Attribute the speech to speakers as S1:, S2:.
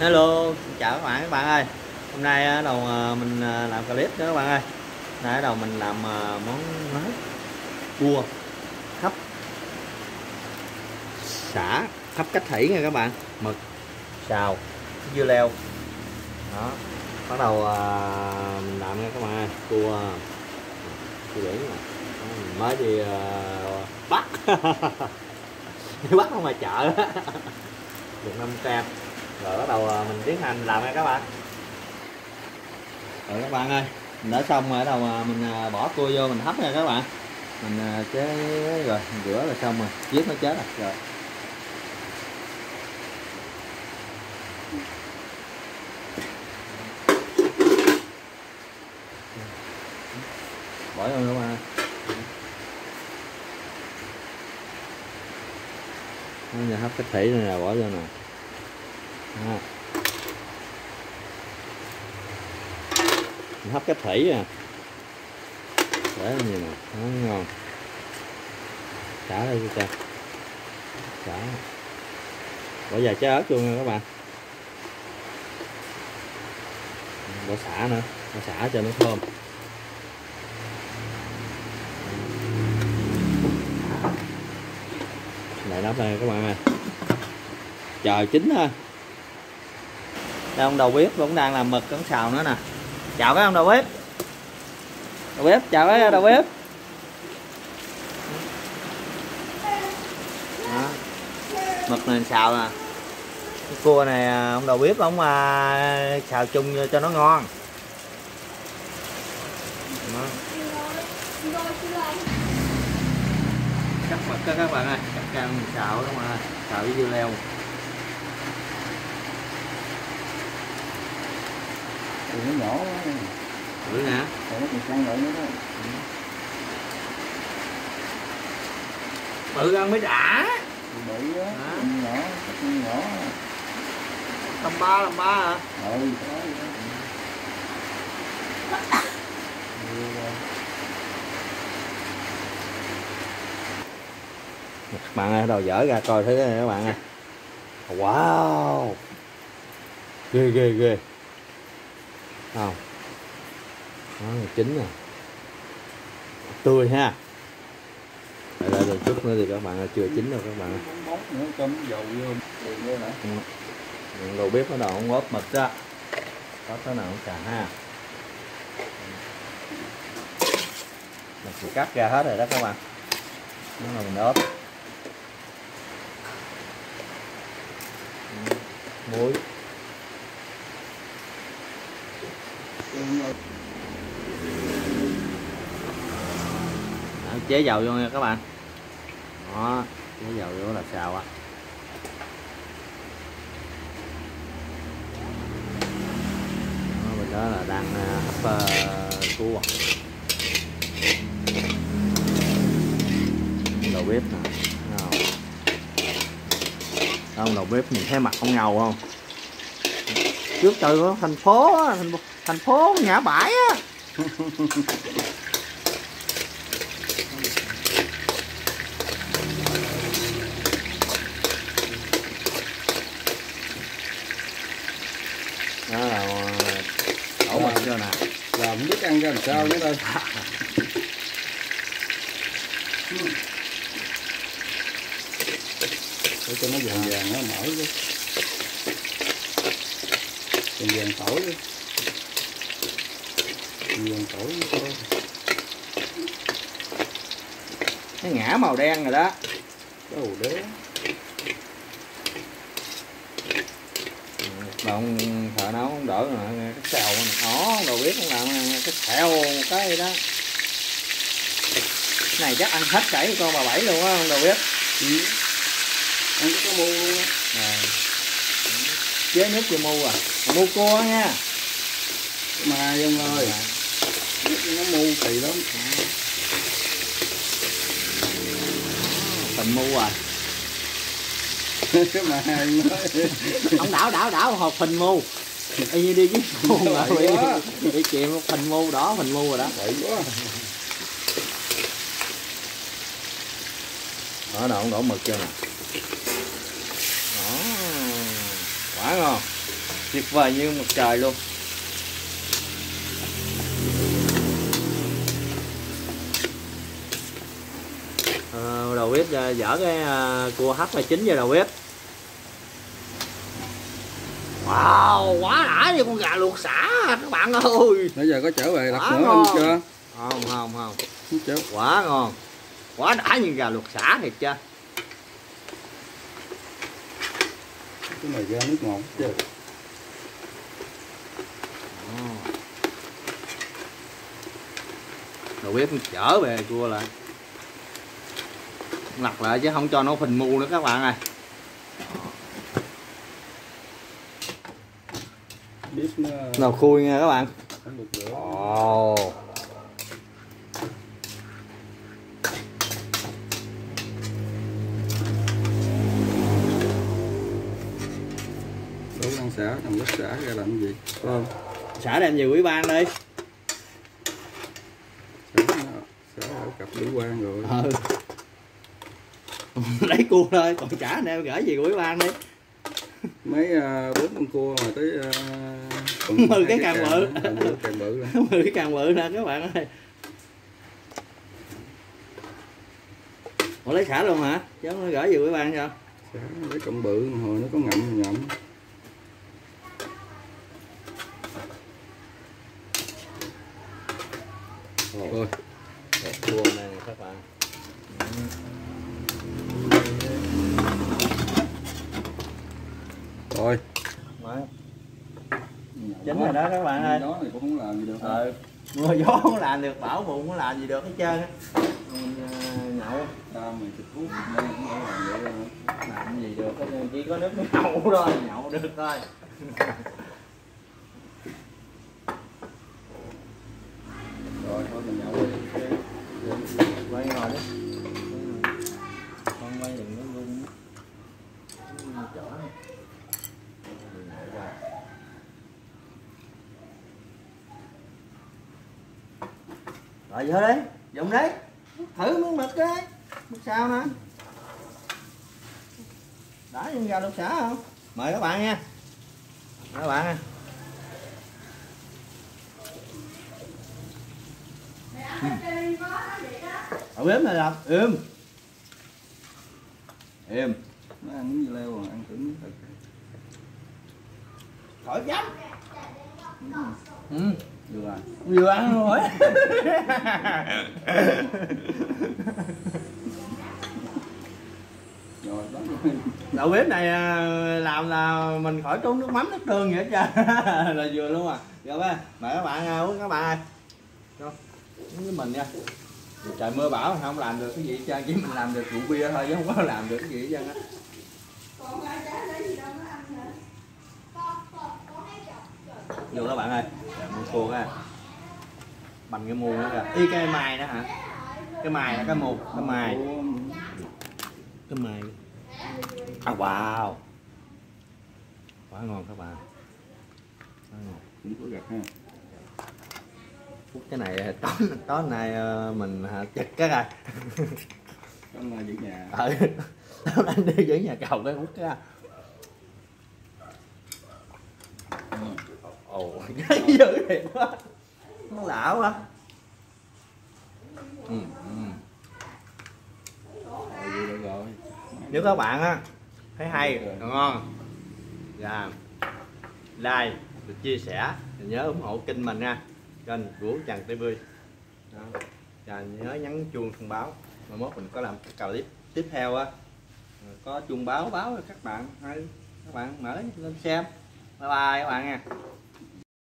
S1: hello chào các bạn các bạn ơi. Hôm nay đầu ờ, mình ờ, làm clip đó các bạn ơi. Nay đầu mình làm ờ, món mới cua hấp xả hấp cách thủy nha các bạn. Mực, xào, dưa leo. Đó, bắt đầu mình làm nha các bạn ơi. Cua cua biển mới đi bắt bắt không mà chợ. Đó. được năm trăm rồi, bắt đầu mình tiến hành làm nha các bạn. Rồi, các bạn ơi, mình đã xong rồi, bắt đầu mình à, bỏ cua vô mình hấp nha các bạn. Mình à, chế rồi, mình rửa là xong rồi, giết nó chết rồi. Rồi. Bỏ vô các bạn. Ơi Nó giờ hấp cái thủy này là bỏ vô nè à. Mình hấp cái thủy à. Để như nè, nó ngon. Xả đây cho xả bỏ vài trái ớt luôn nha các bạn. Bỏ xả nữa, bỏ xả cho nó thơm. Lại nắp đây các bạn ơi. Chờ chín thôi đây ông đầu bếp cũng đang làm mực cắn xào nữa nè. Chào các ông đầu bếp. Đầu bếp chào các đầu bếp. Đó. mực này xào nè. Cái cua này à, ông đầu bếp ông à, xào chung cho nó ngon. Đó. cắt mực các bạn ơi. Cắt cam xào đúng không ạ? Xào với dưa leo.
S2: Thì nó nhỏ quá
S1: thử nè
S2: nó còn sang lại nữa đó
S1: bự ăn mới đã.
S2: Thì bự á nhỏ nhỏ
S1: tầm ba tầm ba hả?
S2: Ừ
S1: các bạn ơi, đầu dở ra coi thế này các bạn ơi. Wow. Ghê ghê ghê không. Nó là chín nè tươi ha. Đây đây được chút nữa thì các bạn ơi chưa chín đâu các bạn.
S2: Nó nè.
S1: Ừ. đầu bếp bắt đầu ông ốp mực đó. Có thế nào cũng xà ha. Mình chỉ cắt ra hết rồi đó các bạn. Nó là mình ốp. Ừ. muối Đó, chế dầu vô nha các bạn. Đó chế dầu vô là xào á. Đó, đó là đang à, hấp uh, cua đầu bếp nè. Không đầu bếp nhìn thấy mặt ông ngầu không? Trước trời có thành phố thành phố thành phố ngã bãi á. Đó là đổ mực cho nè.
S2: Làm không biết ăn ra làm sao nữa đây để cho nó vàng vàng nó mở đi vàng vàng tỏi đi vàng tỏi thôi
S1: nó ngã màu đen rồi đó.
S2: Đầu đế.
S1: Đồng thợ nấu không đỡ rồi cái xèo này ó đồ biết không làm cái một cái đó. Cái này chắc ăn hết chảy con bà bảy luôn á không đồ biết.
S2: Ừ. ăn cái mua luôn
S1: à. chế nước cho mua à. Mua cua nha.
S2: Mà ông ơi. Nó mua kỳ lắm.
S1: Tình mua à.
S2: Cái mà
S1: ông đảo đảo đảo hộp phình mu y như đi với mu mà. Bị bị một phình mu đỏ phình mu rồi đó. Đó đâu ông đổ mực cho nè. Đó. Quá ngon. Tuyệt vời như một trời luôn đầu bếp ờ, dở cái ờ, cua hấp là chín giờ đầu bếp. Wow quá đã như con gà luộc xả à, các bạn ơi.
S2: Bây giờ có trở về đặt
S1: Quá
S2: nữa ăn chưa?
S1: không không không.
S2: Không trở.
S1: quá ngon. Quá đã như gà luộc xả thiệt chưa?
S2: Cái này ra nước ngọt chứ.
S1: đầu bếp chở về cua lại lặt lại chứ không cho nó phình mu nữa các bạn ơi
S2: nó
S1: nào khui nha các bạn
S2: Đủ ăn xả, thằng lứt xả ra làm gì? Không?
S1: xả đem về quý ban đi
S2: Xả, xả ở cặp đủ quan rồi.
S1: ừ lấy cua thôi còn trả anh em gửi về quý ban đi
S2: Mấy à, bốn con cua mà tới còn
S1: Mười cái càng bự. mười cái càng bự nè các bạn ơi Ủa lấy xả luôn hả? Chứ không gửi về quý ban cho
S2: Xả lấy cộng bự hồi nó có ngậm ngậm. Rồi,
S1: cua này nè các bạn
S2: rồi.
S1: Chính rồi đó các bạn ơi.
S2: Đó này cũng không làm gì được.
S1: ờ mưa gió không làm được bão bụng không làm gì được hết trơn á Mình, ờ, nhậu
S2: Ta mày thịt thuốc đây cũng không làm đâu.
S1: làm gì được chỉ có nước nhậu thôi nhậu được thôi
S2: Rồi thôi mình nhậu đi.
S1: quay ngồi đi con quay đừng có rung á. chỗ này. Đừng nhảy qua rồi vô đi dùng đi thử miếng mực đi mực sao nè. Đã dùng gà lục xả không? Mời các bạn nha. Mời các bạn nha. Ở bếp này là im im
S2: Nó ăn miếng dưa leo rồi, ăn thử miếng thịt.
S1: khỏi dám ừ. ừ.
S2: Được rồi.
S1: vừa ăn rồi. Đầu. Bếp này à, làm là mình khỏi trốn nước mắm nước tương vậy chứ là vừa luôn à. Rồi ba. Mời các bạn à, uống các bạn ơi. Rồi, uống với mình nha. Trời mưa bão không làm được cái gì hết trơn chỉ mình làm được rượu bia thôi chứ không có làm được cái gì hết trơn á. Vô các bạn ơi Mua cua á bằng cái muôn đó kìa. Y cái mài đó hả? Cái mài là cái muôn cái mài cái mài à wow. Quá ngon các bạn. Quá ngon.
S2: Cũng có gặt ha.
S1: Cái này tối tối nay ờ, mình chật cái rồi
S2: Trong giữ nhà.
S1: ừ. Tối nay đi giữ nhà cầu cái hút ra. Ồ. Dữ thiệt quá. Nó lạ quá. Ừ, ừ.
S2: Được rồi.
S1: nếu các bạn á thấy hay ngon và like được chia sẻ thì nhớ ủng hộ kênh mình nha. Kênh của Trần TV và nhớ nhấn chuông thông báo. Mai mốt mình có làm cái clip tiếp theo á. Có chuông báo báo cho các bạn. Hay các bạn mở lên xem. Bye bye các bạn nha